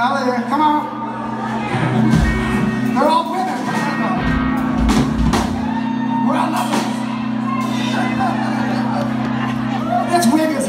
Hallelujah. Come on. They're all winners. We're all lovers. That's women.